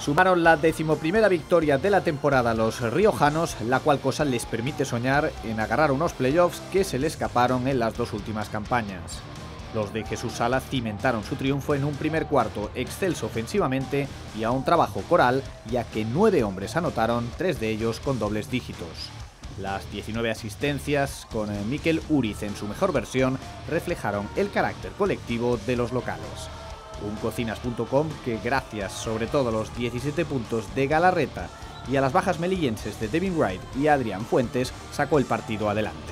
Sumaron la decimoprimera victoria de la temporada los riojanos, la cual cosa les permite soñar en agarrar unos playoffs que se le escaparon en las dos últimas campañas. Los de Jesús Sala cimentaron su triunfo en un primer cuarto excelso ofensivamente y a un trabajo coral, ya que nueve hombres anotaron, tres de ellos con dobles dígitos. Las 19 asistencias, con Mikel Uriz en su mejor versión, reflejaron el carácter colectivo de los locales uncocinas.com que gracias sobre todo a los 17 puntos de Galarreta y a las bajas melillenses de Devin Wright y Adrian Fuentes sacó el partido adelante.